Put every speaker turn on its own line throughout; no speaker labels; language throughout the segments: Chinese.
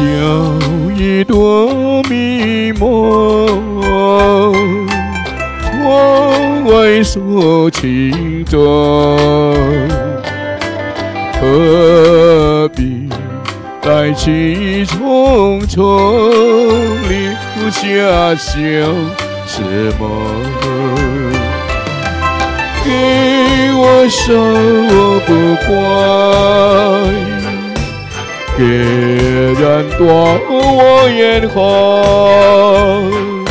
有一朵迷茫往外说情衷何必再去匆匆留下笑什么给我说我不管。别人夺我眼红。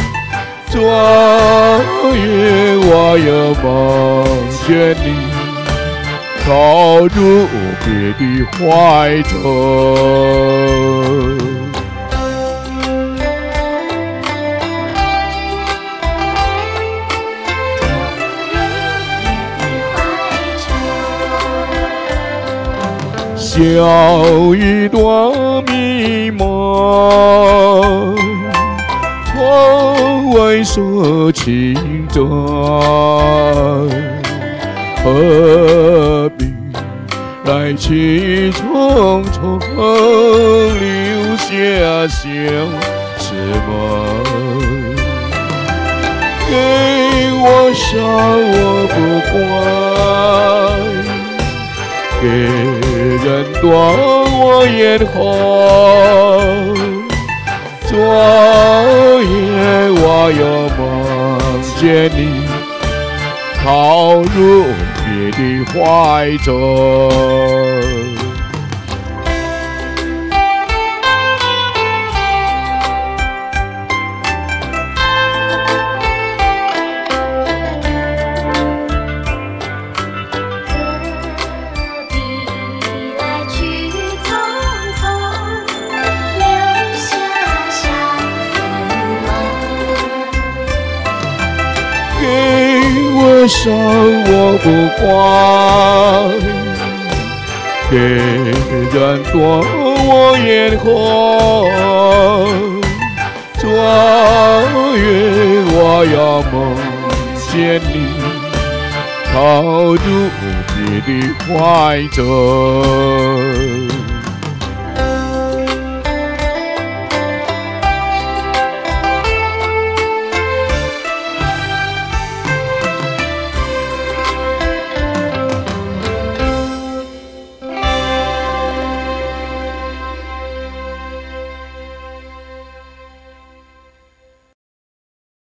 昨夜我又梦见你靠入别的怀中。笑一段迷茫，窗外说情长，何必来去匆匆，留下笑什么？给我伤我不怪。给人夺我眼红，昨夜我又梦见你投入别的怀中。给我伤我不怪，别人夺我眼红。昨夜我要梦见你靠入别的怀中。